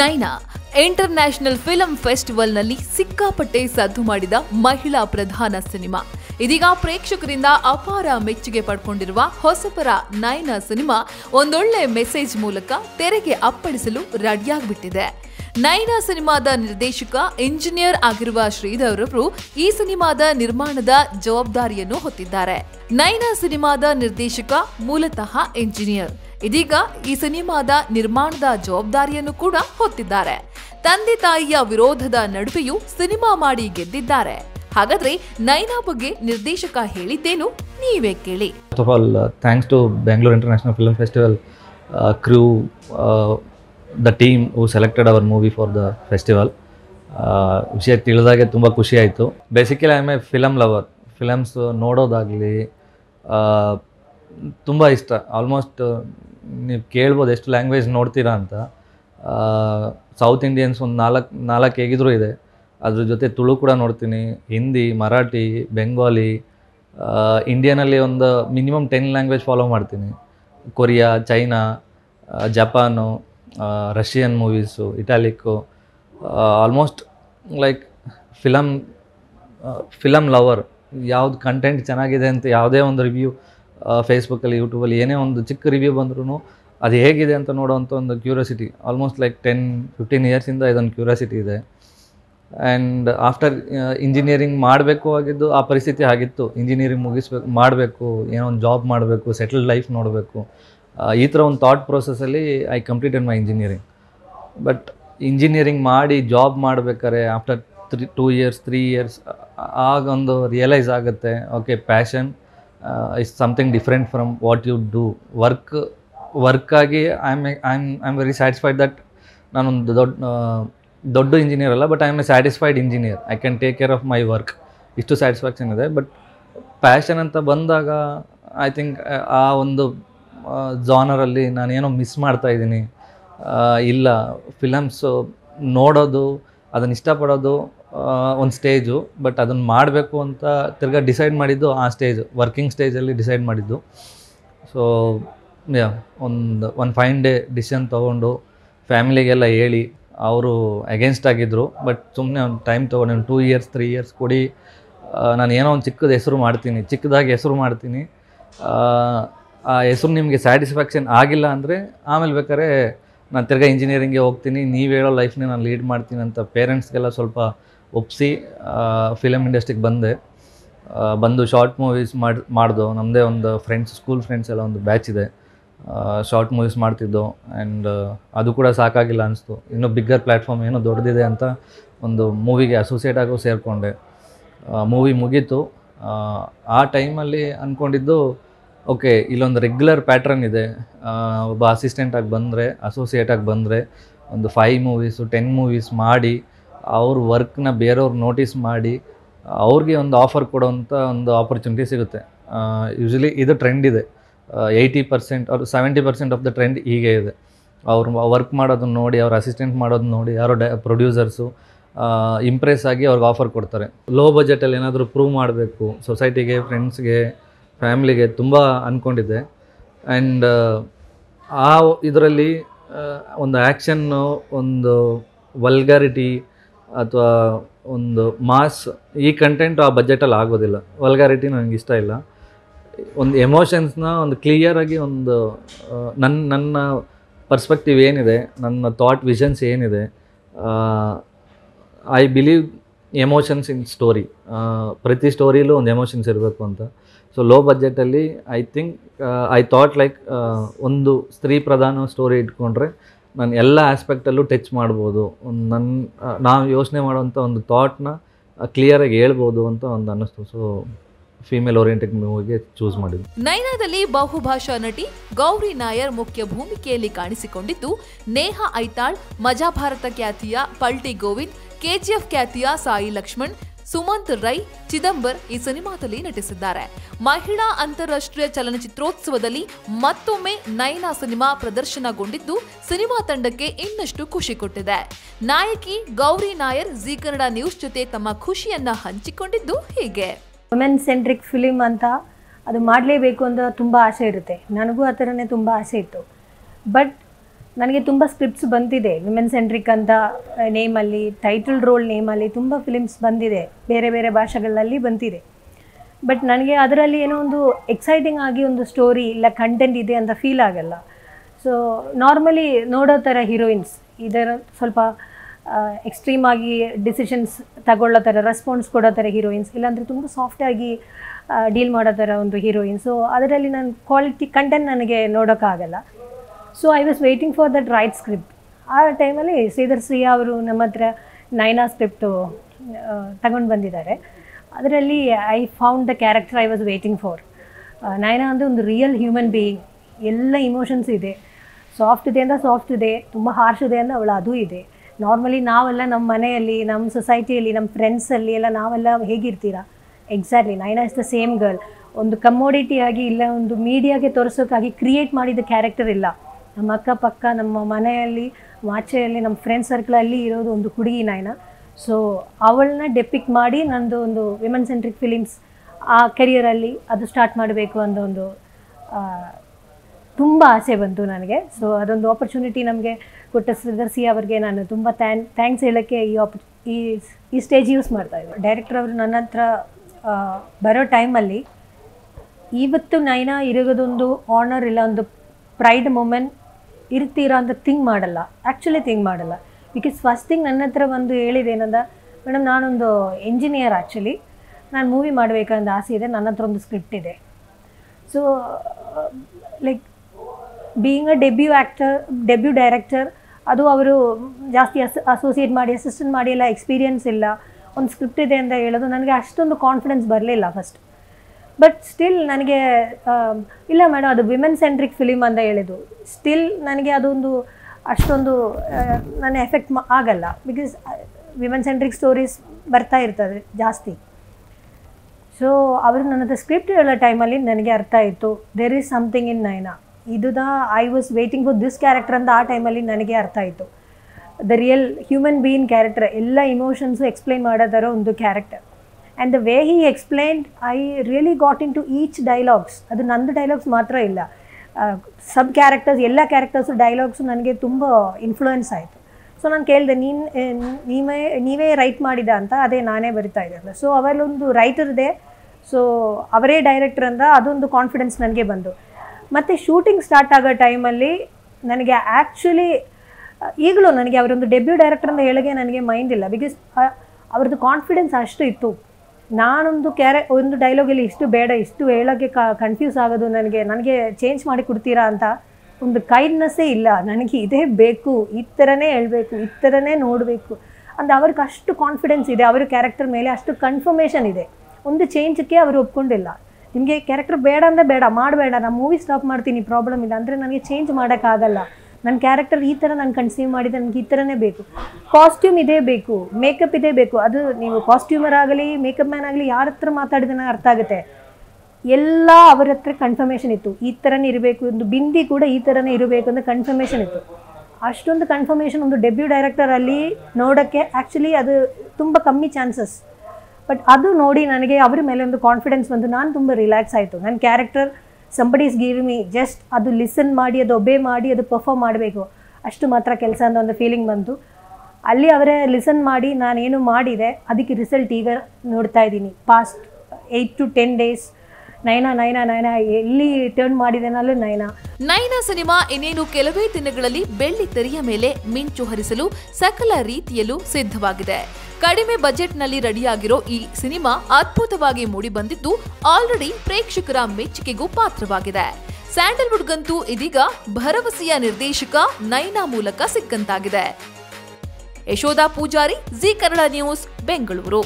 Naina international film ಫೆಸ್ಟಿವಲ್ನಲ್ಲಿ ಸಿಕ್ಕಾಪಟ್ಟೆ ಸದ್ದು ಮಾಡಿದ ಮಹಿಳಾ ಪ್ರಧಾನ ಸಿನಿಮಾ. ಇದೀಗ ಪ್ರೇಕ್ಷಕರಿಂದ ಅಪಾರ ಮೆಚ್ಚುಗೆ ಪಡ್ಕೊಂಡಿರುವ ಹೊಸಪರ ನಯನ ಸಿನಿಮಾ ಒಂದೊಳ್ಳೆ ಮೆಸೇಜ್ ಮೂಲಕ ತೆರೆಗೆ ಅಪ್ಪಳಿಸಲು ರೆಡಿಯಾಗ್ಬಿಟ್ಟಿದೆ. ನಯನ ಸಿನಿಮಾದ ನಿರ್ದೇಶಕ, ಇಂಜಿನಿಯರ್ ಆಗಿರುವ ಶ್ರೀಧರ್ ಅವರು ಈ ಸಿನಿಮಾದ ನಿರ್ಮಾಣದ ಜವಾಬ್ದಾರಿಯನ್ನು ಹೊತ್ತಿದ್ದಾರೆ. ನಯನ ಸಿನಿಮಾದ ನಿರ್ದೇಶಕ ಮೂಲತಃ ಇಂಜಿನಿಯರ್. ಇದೀಗ ಈ ಸಿನಿಮಾದ ನಿರ್ಮಾಣದ ಜವಾಬ್ದಾರಿಯನ್ನು ಕೂಡ ಹೊತ್ತಿದ್ದಾರೆ. ತಂದೆ ತಾಯಿಯ ವಿರೋಧದ ನಡುವೆಯೂ ಸಿನಿಮಾ ಮಾಡಿ ಗೆದ್ದಿದ್ದಾರೆ. ಹಾಗಾದ್ರೆ ನೈನಾ ಬಗ್ಗೆ ನಿರ್ದೇಶಕ ಹೇಳಿದ್ದೇನು ನೀವೇ ಕೇಳಿ. Bangalore International Film Festival uh, crew, uh, the team who selected our movie for the festival. Uh, ವಿಷಯ ತಿಳಿದಾಗೆ ತುಂಬ ಖುಷಿ ಆಯಿತು. Basically I a film lover films ನೋಡೋದಾಗಲಿ ತುಂಬ ಇಷ್ಟ. ಆಲ್ಮೋಸ್ಟ್ ನೀವು ಕೇಳ್ಬೋದು ಎಷ್ಟು ಲ್ಯಾಂಗ್ವೇಜ್ ನೋಡ್ತೀರಾ ಅಂತ. ಸೌತ್ ಇಂಡಿಯನ್ಸ್ ಒಂದು ನಾಲ್ಕು ನಾಲ್ಕು ಹೇಗಿದ್ರೂ ಇದೆ. ಅದ್ರ ಜೊತೆ ತುಳು ಕೂಡ ನೋಡ್ತೀನಿ, ಹಿಂದಿ, ಮರಾಠಿ ಬೆಂಗಾಲಿ ಇಂಡಿಯನಲ್ಲಿ ಒಂದು ಮಿನಿಮಮ್ ಟೆನ್ ಲ್ಯಾಂಗ್ವೇಜ್ ಫಾಲೋ ಮಾಡ್ತೀನಿ. Korea China Japan Russian movies italic almost like film film lover ಯಾವ್ದು ಕಂಟೆಂಟ್ ಚೆನ್ನಾಗಿದೆ ಅಂತ ಯಾವುದೇ ಒಂದು ರಿವ್ಯೂ ಫೇಸ್ಬುಕ್ಕಲ್ಲಿ ಯೂಟ್ಯೂಬಲ್ಲಿ ಏನೇ ಒಂದು ಚಿಕ್ಕ ರಿವ್ಯೂ ಬಂದ್ರೂ ಅದು ಹೇಗಿದೆ ಅಂತ ನೋಡೋವಂಥ ಒಂದು curiosity almost like ten fifteen ಇಯರ್ಸಿಂದ ಇದೊಂದು ಕ್ಯೂರಿಯಾಸಿಟಿ ಇದೆ. ಆ್ಯಂಡ್ ಆಫ್ಟರ್ ಇಂಜಿನಿಯರಿಂಗ್ ಮಾಡಬೇಕು ಆಗಿದ್ದು ಆ ಪರಿಸ್ಥಿತಿ ಆಗಿತ್ತು. ಇಂಜಿನಿಯರಿಂಗ್ ಮುಗಿಸ್ಬೇಕು ಮಾಡಬೇಕು, ಏನೋ ಒಂದು ಜಾಬ್ ಮಾಡಬೇಕು ಸೆಟಲ್ಡ್ ಲೈಫ್ ನೋಡಬೇಕು. ಈ ಥರ ಒಂದು thought ಪ್ರೊಸೆಸಲ್ಲಿ I completed my engineering but engineering ಮಾಡಿ ಜಾಬ್ ಮಾಡಬೇಕಾದ್ರೆ after three two years three years ಆಗ ಒಂದು ರಿಯಲೈಸ್ ಆಗುತ್ತೆ okay passion is something different from what you do work ವರ್ಕಾಗಿ I am I am I am very satisfied that ನಾನೊಂದು ದೊಡ್ಡ ದೊಡ್ಡ engineer ಅಲ್ಲ but I am a satisfied engineer I can take care of my work ಇಷ್ಟು satisfaction ಇದೆ. But passion ಅಂತ ಬಂದಾಗ I think ಆ ಒಂದು ಜಾನರಲ್ಲಿ ನಾನೇನೋ ಮಿಸ್ ಮಾಡ್ತಾ ಇದ್ದೀನಿ. ಇಲ್ಲ ಫಿಲಮ್ಸು ನೋಡೋದು, ಅದನ್ನು ಇಷ್ಟಪಡೋದು ಒಂದು ಸ್ಟೇಜು ಬಟ್ ಅದನ್ನು ಮಾಡಬೇಕು ಅಂತ ತಿರ್ಗಾ ಡಿಸೈಡ್ ಮಾಡಿದ್ದು ಆ ಸ್ಟೇಜ್ ವರ್ಕಿಂಗ್ ಸ್ಟೇಜಲ್ಲಿ ಡಿಸೈಡ್ ಮಾಡಿದ್ದು. ಸೊ ಒಂದು ಒಂದು ಫೈನ್ ಡೇ ಡಿಸಿಷನ್ ತೊಗೊಂಡು ಫ್ಯಾಮಿಲಿಗೆಲ್ಲ ಹೇಳಿ ಅವರು ಅಗೇನ್ಸ್ಟ್ ಆಗಿದ್ದರು ಬಟ್ ಸುಮ್ಮನೆ ಒಂದು ಟೈಮ್ ತೊಗೊಂಡು ಒಂದು ಟೂ ಇಯರ್ಸ್ ತ್ರೀ ಇಯರ್ಸ್ ಕೊಡಿ ನಾನು ಏನೋ ಒಂದು ಚಿಕ್ಕದ ಹೆಸರು ಮಾಡ್ತೀನಿ ಚಿಕ್ಕದಾಗಿ ಹೆಸರು ಮಾಡ್ತೀನಿ ಆ, ಆ ಹೆಸರು ನಿಮಗೆ ಸ್ಯಾಟಿಸ್ಫ್ಯಾಕ್ಷನ್ ಆಗಿಲ್ಲ ಅಂದರೆ ಆಮೇಲೆ ಬೇಕಾದ್ರೆ ನಾನು ತಿರ್ಗಾ ಇಂಜಿನಿಯರಿಂಗ್ಗೆ ಹೋಗ್ತೀನಿ ನೀವು ಹೇಳೋ ಲೈಫ್ನೇ ನಾನು ಲೀಡ್ ಮಾಡ್ತೀನಿ ಅಂತ ಪೇರೆಂಟ್ಸ್ಗೆಲ್ಲ ಸ್ವಲ್ಪ ಒಪ್ಪಿಸಿ ಫಿಲಮ್ ಇಂಡಸ್ಟ್ರಿಗೆ ಬಂದೆ. ಬಂದು ಶಾರ್ಟ್ ಮೂವೀಸ್ ಮಾಡಿ ಮಾಡಿದೋ. ನಮ್ಮದೇ ಒಂದು ಫ್ರೆಂಡ್ಸ್ ಸ್ಕೂಲ್ ಫ್ರೆಂಡ್ಸ್ ಎಲ್ಲ ಒಂದು ಬ್ಯಾಚ್ ಇದೆ. ಶಾರ್ಟ್ ಮೂವೀಸ್ ಮಾಡ್ತಿದ್ದೋ ಆ್ಯಂಡ್ ಅದು ಕೂಡ ಸಾಕಾಗಿಲ್ಲ ಅನಿಸ್ತು. ಇನ್ನೂ ಬಿಗ್ಗರ್ ಪ್ಲ್ಯಾಟ್ಫಾರ್ಮ್ ಏನೋ ದೊಡ್ಡದಿದೆ ಅಂತ ಒಂದು ಮೂವಿಗೆ ಅಸೋಸಿಯೇಟ್ ಆಗೋ ಸೇರಿಕೊಂಡೆ. ಮೂವಿ ಮುಗೀತು. ಆ, ಟೈಮಲ್ಲಿ ಅಂದ್ಕೊಂಡಿದ್ದು ಓಕೆ ಇಲ್ಲೊಂದು ರೆಗ್ಯುಲರ್ ಪ್ಯಾಟ್ರನ್ ಇದೆ. ಒಬ್ಬ ಅಸಿಸ್ಟೆಂಟಾಗಿ ಬಂದರೆ ಅಸೋಸಿಯೇಟಾಗಿ ಬಂದರೆ ಒಂದು ಫೈವ್ ಮೂವೀಸು ಟೆನ್ ಮೂವೀಸ್ ಮಾಡಿ ಅವ್ರ ವರ್ಕ್ನ ಬೇರೆಯವ್ರು ನೋಟಿಸ್ ಮಾಡಿ, ಅವ್ರಿಗೆ ಒಂದು ಆಫರ್ ಕೊಡೋವಂಥ ಒಂದು ಆಪರ್ಚುನಿಟಿ ಸಿಗುತ್ತೆ. ಯೂಶಲಿ ಇದು ಟ್ರೆಂಡ್ ಇದೆ. ಏಯ್ಟಿ ಪರ್ಸೆಂಟ್ ಅವ್ರು seventy percent of the trend ಹೀಗೆ ಇದೆ. ಅವ್ರು ವರ್ಕ್ ಮಾಡೋದನ್ನ ನೋಡಿ, ಅವ್ರ ಅಸಿಸ್ಟೆಂಟ್ ಮಾಡೋದನ್ನ ನೋಡಿ, ಯಾರೋ ಡ ಪ್ರೊಡ್ಯೂಸರ್ಸು ಇಂಪ್ರೆಸ್ ಆಗಿ ಅವ್ರಿಗೆ ಆಫರ್ ಕೊಡ್ತಾರೆ. ಲೋ ಬಜೆಟಲ್ಲಿ ಏನಾದರೂ ಪ್ರೂವ್ ಮಾಡಬೇಕು ಸೊಸೈಟಿಗೆ ಫ್ರೆಂಡ್ಸ್ಗೆ ಫ್ಯಾಮ್ಲಿಗೆ ತುಂಬ ಅಂದ್ಕೊಂಡಿದ್ದೆ ಆ್ಯಂಡ್ ಆ, ಇದರಲ್ಲಿ ಒಂದು ಆ್ಯಕ್ಷನ್ನು ಒಂದು ವಲ್ಗಾರಿಟಿ ಅಥವಾ ಒಂದು ಮಾಸ್, ಈ ಕಂಟೆಂಟ್ ಆ ಬಜೆಟಲ್ಲಿ ಆಗೋದಿಲ್ಲ. ವಲ್ಗಾರಿಟಿ ನನಗೆ ಇಷ್ಟ ಇಲ್ಲ. ಒಂದು ಎಮೋಷನ್ಸ್ನ ಒಂದು ಕ್ಲಿಯರಾಗಿ ಒಂದು ನನ್ನ ನನ್ನ ಪರ್ಸ್ಪೆಕ್ಟಿವ್ ಏನಿದೆ, ನನ್ನ ಥಾಟ್ ವಿಷನ್ಸ್ ಏನಿದೆ I believe emotions in story ಪ್ರತಿ ಸ್ಟೋರಿಲೂ ಒಂದು ಎಮೋಷನ್ಸ್ ಇರಬೇಕು ಅಂತ. So low ಬಜೆಟಲ್ಲಿ I think I thought like ಒಂದು ಸ್ತ್ರೀ ಪ್ರಧಾನ ಸ್ಟೋರಿ ಇಟ್ಕೊಂಡ್ರೆ ನಾನು ಎಲ್ಲ ಆಸ್ಪೆಕ್ಟಲ್ಲೂ ಟಚ್ ಮಾಡ್ಬೋದು. ಒಂದು ನನ್ನ ನಾವು ಯೋಚನೆ ಮಾಡೋವಂಥ ಒಂದು ಥಾಟ್ನ ಕ್ಲಿಯರಾಗಿ ಹೇಳ್ಬೋದು ಅಂತ ಒಂದು ಅನ್ನಿಸ್ತು. ಸೊ ಫೀಮೇಲ್ ಓರಿಯೆಂಟೆಡ್ ಮೂವಿಗೆ ಚೂಸ್ ಮಾಡಿದ್ದು. ನೈನಾದಲ್ಲಿ ಬಹುಭಾಷಾ ನಟಿ ಗೌರಿ ನಾಯರ್ ಮುಖ್ಯ ಭೂಮಿಕೆಯಲ್ಲಿ ಕಾಣಿಸಿಕೊಂಡಿದ್ದು, ನೇಹಾ ಐತಾಳ್, ಮಜಾ ಭಾರತ ಖ್ಯಾತಿಯ ಪಲ್ಟಿ ಗೋವಿಂದ್, ಕೆಜಿಎಫ್ ಖ್ಯಾತಿಯ ಸಾಯಿ ಲಕ್ಷ್ಮಣ್ ಸುಮಂತ್ ರೈ ಚಿದಂಬರ್ ಈ ಸಿನಿಮಾದಲ್ಲಿ ನಟಿಸಿದ್ದಾರೆ. ಮಹಿಳಾ ಅಂತಾರಾಷ್ಟ್ರೀಯ ಚಲನಚಿತ್ರೋತ್ಸವದಲ್ಲಿ ಮತ್ತೊಮ್ಮೆ ನೈನಾ ಸಿನಿಮಾ ಪ್ರದರ್ಶನಗೊಂಡಿದ್ದು ಸಿನಿಮಾ ತಂಡಕ್ಕೆ ಇನ್ನಷ್ಟು ಖುಷಿ ಕೊಟ್ಟಿದೆ. ನಾಯಕಿ ಗೌರಿ ನಾಯರ್ ಜಿ ಕನ್ನಡ ನ್ಯೂಸ್ ಜೊತೆ ತಮ್ಮ ಖುಷಿಯನ್ನ ಹಂಚಿಕೊಂಡಿದ್ದು ಹೀಗೆ. ವುಮೆನ್ ಸೆಂಟ್ರಿಕ್ ಫಿಲಿಮ್ ಅಂತ ಅದು ಮಾಡಲೇಬೇಕು ಅಂತ ತುಂಬ ಆಸೆ ಇರುತ್ತೆ. ನನಗೂ ಆ ಥರನೇ ತುಂಬ ಆಸೆ ಇತ್ತು. ಬಟ್ ನನಗೆ ತುಂಬ ಸ್ಕ್ರಿಪ್ಟ್ಸ್ ಬಂದಿದೆ. ವಿಮೆನ್ ಸೆಂಟ್ರಿಕ್ ಅಂತ ನೇಮಲ್ಲಿ ಟೈಟಲ್ ರೋಲ್ ನೇಮಲ್ಲಿ ತುಂಬ ಫಿಲಿಮ್ಸ್ ಬಂದಿದೆ. ಬೇರೆ ಬೇರೆ ಭಾಷೆಗಳಲ್ಲಿ ಬಂದಿದೆ. ಬಟ್ ನನಗೆ ಅದರಲ್ಲಿ ಏನೋ ಒಂದು ಎಕ್ಸೈಟಿಂಗ್ ಆಗಿ ಒಂದು ಸ್ಟೋರಿ ಇಲ್ಲ ಕಂಟೆಂಟ್ ಇದೆ ಅಂತ ಫೀಲ್ ಆಗಲ್ಲ. ಸೊ ನಾರ್ಮಲಿ ನೋಡೋ ಥರ ಹೀರೋಯಿನ್ಸ್ ಇದರ ಸ್ವಲ್ಪ ಎಕ್ಸ್ಟ್ರೀಮ್ ಆಗಿ ಡಿಸಿಷನ್ಸ್ ತಗೊಳ್ಳೋ ಥರ ರೆಸ್ಪಾನ್ಸ್ ಕೊಡೋ ಥರ ಹೀರೋಯಿನ್ಸ್ ಇಲ್ಲಾಂದರೆ ತುಂಬ ಸಾಫ್ಟಾಗಿ ಡೀಲ್ ಮಾಡೋ ಥರ ಒಂದು ಹೀರೋಯಿನ್ ಸೊ ಅದರಲ್ಲಿ ನನ್ನ ಕ್ವಾಲಿಟಿ ಕಂಟೆಂಟ್ ನನಗೆ ನೋಡೋಕ್ಕಾಗಲ್ಲ. So I was waiting for that right script ಆ ಟೈಮಲ್ಲಿ ಶ್ರೀಧರ್ ಶ್ರೀ ಅವರು ನಮ್ಮ ಹತ್ರ ನೈನಾ ಸ್ಕ್ರಿಪ್ಟು ತಗೊಂಡು ಬಂದಿದ್ದಾರೆ. ಅದರಲ್ಲಿ I found the character I was waiting for Naina ಅಂದರೆ ಒಂದು ರಿಯಲ್ ಹ್ಯೂಮನ್ ಬೀಯಿಂಗ್ ಎಲ್ಲ ಇಮೋಷನ್ಸ್ ಇದೆ. ಸಾಫ್ಟ್ ಇದೆ ಅಂದರೆ ಸಾಫ್ಟ್ ಇದೆ. ತುಂಬ ಹಾರ್ಷ್ ಇದೆ ಅಂದರೆ ಅವಳು ಅದೂ ಇದೆ. ನಾರ್ಮಲಿ ನಾವೆಲ್ಲ ನಮ್ಮ ಮನೆಯಲ್ಲಿ, ನಮ್ಮ ಸೊಸೈಟಿಯಲ್ಲಿ ನಮ್ಮ ಫ್ರೆಂಡ್ಸಲ್ಲಿ ಎಲ್ಲ ನಾವೆಲ್ಲ ಹೇಗಿರ್ತೀರ? Exactly Naina is the same girl ಒಂದು ಕಮೋಡಿಟಿಯಾಗಿ ಇಲ್ಲ, ಒಂದು ಮೀಡಿಯಾಗೆ ತೋರಿಸೋಕ್ಕಾಗಿ ಕ್ರಿಯೇಟ್ ಮಾಡಿದ ಕ್ಯಾರೆಕ್ಟರ್ ಇಲ್ಲ. ನಮ್ಮ ಅಕ್ಕಪಕ್ಕ ನಮ್ಮ ಮನೆಯಲ್ಲಿ, ಆಚೆಯಲ್ಲಿ, ನಮ್ಮ ಫ್ರೆಂಡ್ ಸರ್ಕಲಲ್ಲಿ ಇರೋದು ಒಂದು ಹುಡುಗಿ ನಾಯ್ನ. ಸೊ ಅವಳನ್ನ ಡೆಪಿಕ್ ಮಾಡಿ ನಂದು ಒಂದು ವಿಮೆನ್ ಸೆಂಟ್ರಿಕ್ ಫಿಲಿಮ್ಸ್ ಆ ಕೆರಿಯರಲ್ಲಿ ಅದು ಸ್ಟಾರ್ಟ್ ಮಾಡಬೇಕು ಅನ್ನೋ ಒಂದು ತುಂಬ ಆಸೆ ಬಂತು ನನಗೆ. ಸೊ ಅದೊಂದು ಆಪರ್ಚುನಿಟಿ ನಮಗೆ ಕೊಟ್ಟ ಶ್ರೀಧರ್ಸಿ ಅವರಿಗೆ ನಾನು ತುಂಬ ಥ್ಯಾನ್ ಥ್ಯಾಂಕ್ಸ್ ಹೇಳೋಕ್ಕೆ ಈ ಆಪ್ ಈ ಸ್ಟೇಜ್ ಯೂಸ್ ಮಾಡ್ತಾ ಇದ್ದೆ. ಡೈರೆಕ್ಟರ್ ಅವರು ನನ್ನ ಹತ್ರ ಬರೋ ಟೈಮಲ್ಲಿ ಇವತ್ತು ನೈನಾ ಇರೋದೊಂದು ಆನರ್ ಇಲ್ಲ, ಒಂದು ಪ್ರೈಡ್ ಮೂಮೆಂಟ್ ಇರ್ತೀರಾ ಅಂತ ಥಿಂಕ್ ಮಾಡಲ್ಲ. ಆ್ಯಕ್ಚುಲಿ ಥಿಂಕ್ ಮಾಡಲ್ಲ. ಬಿಕಾಸ್ ಫಸ್ಟ್ ಥಿಂಗ್ ನನ್ನ ಹತ್ರ ಒಂದು ಹೇಳಿದೆ ಏನಂದ ಮೇಡಮ್ ನಾನೊಂದು ಇಂಜಿನಿಯರ್ ಆ್ಯಕ್ಚುಲಿ ನಾನು ಮೂವಿ ಮಾಡಬೇಕಂತ ಆಸೆ ಇದೆ. ನನ್ನ ಹತ್ರ ಒಂದು ಸ್ಕ್ರಿಪ್ಟ್ ಇದೆ. So like being a debut actor debut director ಅದು ಅವರು ಜಾಸ್ತಿ ಅಸ್ ಅಸೋಸಿಯೇಟ್ ಮಾಡಿ ಅಸಿಸ್ಟೆಂಟ್ ಮಾಡಿ ಎಲ್ಲ ಎಕ್ಸ್ಪೀರಿಯನ್ಸ್ ಇಲ್ಲ. ಒಂದು ಸ್ಕ್ರಿಪ್ಟ್ ಇದೆ ಅಂತ ಹೇಳೋದು, ನನಗೆ ಅಷ್ಟೊಂದು ಕಾನ್ಫಿಡೆನ್ಸ್ ಬರಲಿಲ್ಲ ಫಸ್ಟ್ ಬಟ್ ಸ್ಟಿಲ್ ನನಗೆ ಇಲ್ಲ ಮೇಡಮ್ ಅದು ವಿಮೆನ್ ಸೆಂಟ್ರಿಕ್ ಫಿಲಿಮ್ ಅಂತ ಹೇಳಿದ್ದು. ಸ್ಟಿಲ್ ನನಗೆ ಅದೊಂದು, ಅಷ್ಟೊಂದು ನನ್ನ ಎಫೆಕ್ಟ್ ಆಗಲ್ಲ. ಬಿಕಾಸ್ ವಿಮೆನ್ ಸೆಂಟ್ರಿಕ್ ಸ್ಟೋರೀಸ್ ಬರ್ತಾ ಇರ್ತದೆ ಜಾಸ್ತಿ. ಸೊ ಅವರು ನನ್ನ ಹತ್ರ ಸ್ಕ್ರಿಪ್ಟ್ ಹೇಳೋ ಟೈಮಲ್ಲಿ ನನಗೆ ಅರ್ಥ ಆಯಿತು. There is something in Naina the I was waiting for this character ಅಂತ ಆ ಟೈಮಲ್ಲಿ ನನಗೆ ಅರ್ಥ ಆಯಿತು. The real human being character ಎಲ್ಲ ಇಮೋಷನ್ಸು ಎಕ್ಸ್ಪ್ಲೈನ್ ಮಾಡೋ ಥರ ಒಂದು character and the way he explained I really got into each dialogues ಅದು ನಂದು ಡೈಲಾಗ್ಸ್ ಮಾತ್ರ ಇಲ್ಲ. ಸಬ್ ಕ್ಯಾರೆಕ್ಟರ್ಸ್ ಎಲ್ಲ ಕ್ಯಾರೆಕ್ಟರ್ಸು ಡೈಲಾಗ್ಸು ನನಗೆ ತುಂಬ ಇನ್ಫ್ಲೂಯೆನ್ಸ್ ಆಯಿತು. ಸೊ ನಾನು ಕೇಳಿದೆ, ನೀನು ನೀವೇ ನೀವೇ ರೈಟ್ ಮಾಡಿದ ಅಂತ ಅದೇ ನಾನೇ ಬರಿತಾ ಇದ್ದೆ ಸೊ ಅವರಲ್ಲೊಂದು ರೈಟರ್ದೆ ಸೊ ಅವರೇ ಡೈರೆಕ್ಟರ್ ಅಂದ್ರೆ ಅದೊಂದು ಕಾನ್ಫಿಡೆನ್ಸ್ ನನಗೆ ಬಂದು. ಮತ್ತು ಶೂಟಿಂಗ್ ಸ್ಟಾರ್ಟ್ ಆಗೋ ಟೈಮಲ್ಲಿ ನನಗೆ ಆ್ಯಕ್ಚುಲಿ ಈಗಲೂ ನನಗೆ ಅವರೊಂದು ಡೆಬ್ಯೂ ಡೈರೆಕ್ಟರ್ ಅಂತ ಹೇಳೋಕ್ಕೆ ನನಗೆ ಮೈಂಡ್ ಇಲ್ಲ. ಬಿಕಾಸ್ ಅವ್ರದ್ದು ಕಾನ್ಫಿಡೆನ್ಸ್ ಅಷ್ಟು ಇತ್ತು. ನಾನೊಂದು ಕ್ಯಾರೆ, ಒಂದು ಡೈಲಾಗಲ್ಲಿ ಇಷ್ಟು ಬೇಡ, ಇಷ್ಟು ಹೇಳೋಕ್ಕೆ ಕನ್ಫ್ಯೂಸ್ ಆಗೋದು ನನಗೆ ನನಗೆ ಚೇಂಜ್ ಮಾಡಿ ಕೊಡ್ತೀರಾ ಅಂತ ಒಂದು ಕೈಂಡ್ನೆಸ್ಸೇ ಇಲ್ಲ. ನನಗೆ ಇದೇ ಬೇಕು, ಈ ಥರನೇ ಹೇಳಬೇಕು, ಈ ಥರನೇ ನೋಡಬೇಕು. ಅಂದರೆ ಅವ್ರಿಗೆ ಅಷ್ಟು ಕಾನ್ಫಿಡೆನ್ಸ್ ಇದೆ, ಅವರ ಕ್ಯಾರೆಕ್ಟರ್ ಮೇಲೆ ಅಷ್ಟು ಕನ್ಫರ್ಮೇಷನ್ ಇದೆ. ಒಂದು ಚೇಂಜ್ಗೆ ಅವರು ಒಪ್ಕೊಂಡಿಲ್ಲ. ನಿಮಗೆ ಕ್ಯಾರೆಕ್ಟರ್ ಬೇಡ ಅಂದರೆ ಬೇಡ, ಮಾಡಬೇಡ. ನಾನು ಮೂವಿ ಸ್ಟಾಪ್ ಮಾಡ್ತೀನಿ ಪ್ರಾಬ್ಲಮ್ ಇಲ್ಲ. ಅಂದರೆ ನನಗೆ ಚೇಂಜ್ ಮಾಡೋಕ್ಕಾಗಲ್ಲ. ನನ್ನ ಕ್ಯಾರೆಕ್ಟರ್ ಈ ಥರ ನಾನು ಕನ್ಸೀವ್ ಮಾಡಿದೆ ನನಗೆ ಈ ಥರನೇ ಬೇಕು. ಕಾಸ್ಟ್ಯೂಮ್ ಇದೇ ಬೇಕು ಮೇಕಪ್ ಇದೇ ಬೇಕು. ಅದು ನೀವು ಕಾಸ್ಟ್ಯೂಮರ್ ಆಗಲಿ ಮೇಕಪ್ ಮ್ಯಾನ್ ಆಗಲಿ, ಯಾರ ಹತ್ರ ಮಾತಾಡಿದನ ಅರ್ಥ ಆಗುತ್ತೆ. ಎಲ್ಲ ಅವರ ಹತ್ರ ಕನ್ಫರ್ಮೇಷನ್ ಇತ್ತು. ಈ ಥರನೇ ಇರಬೇಕು, ಒಂದು ಬಿಂದಿ ಕೂಡ ಈ ಥರನೇ ಇರಬೇಕು ಅಂತ ಕನ್ಫರ್ಮೇಷನ್ ಇತ್ತು. ಅಷ್ಟೊಂದು ಕನ್ಫರ್ಮೇಷನ್ ಒಂದು ಡೆಬ್ಯೂ ಡೈರೆಕ್ಟರಲ್ಲಿ ನೋಡೋಕ್ಕೆ ಆ್ಯಕ್ಚುಲಿ ಅದು ತುಂಬ ಕಮ್ಮಿ ಚಾನ್ಸಸ್ ಬಟ್ ಅದು ನೋಡಿ ನನಗೆ ಅವರ ಮೇಲೆ ಒಂದು ಕಾನ್ಫಿಡೆನ್ಸ್ ಬಂದು ನಾನು ತುಂಬ ರಿಲ್ಯಾಕ್ಸ್ ಆಯಿತು. ನನ್ನ character somebody's give me just ಅದು ಲಿಸನ್ ಮಾಡಿ, ಅದು ಒಬೇ ಮಾಡಿ, ಅದು ಪರ್ಫಾರ್ಮ್ ಮಾಡಬೇಕು. ಅಷ್ಟು ಮಾತ್ರ ಕೆಲಸ ಅಂತ ಒಂದು ಫೀಲಿಂಗ್ ಬಂತು. ಅಲ್ಲಿ ಅವರೇ ಲಿಸನ್ ಮಾಡಿ, ನಾನೇನು ಮಾಡಿದೆ, ಅದಕ್ಕೆ ರಿಸಲ್ಟ್ ಈಗ ನೋಡ್ತಾ ಇದ್ದೀನಿ. Past eight to ten days Naina Naina Naina ಎಲ್ಲಿ ಟರ್ನ್ ಮಾಡಿದೆನಲ್ಲೂ ನೈನಾ ನೈನಾ ಸಿನಿಮಾ ಇನ್ನೇನು ಕೆಲವೇ ದಿನಗಳಲ್ಲಿ ಬೆಳ್ಳಿ ತೆರೆಯ ಮೇಲೆ ಮಿಂಚು ಹರಿಸಲು ಸಕಲ ರೀತಿಯಲ್ಲೂ ಸಿದ್ಧವಾಗಿದೆ. ಕಡಿಮೆ ಬಜೆಟ್ನಲ್ಲಿ ರೆಡಿಯಾಗಿರೋ ಈ ಸಿನಿಮಾ ಅದ್ಭುತವಾಗಿ ಮೂಡಿಬಂದಿದ್ದು ಆಲ್ರೆಡಿ ಪ್ರೇಕ್ಷಕರ ಮೆಚ್ಚುಗೆಗೂ ಪಾತ್ರವಾಗಿದೆ. ಸ್ಯಾಂಡಲ್ವುಡ್ಗಂತೂ ಇದೀಗ ಭರವಸೆಯ ನಿರ್ದೇಶಕ ನೈನಾ ಮೂಲಕ ಸಿಕ್ಕಂತಾಗಿದೆ. ಯಶೋಧ ಪೂಜಾರಿ, ಜಿ. ಕನ್ನಡ ನ್ಯೂಸ್, ಬೆಂಗಳೂರು.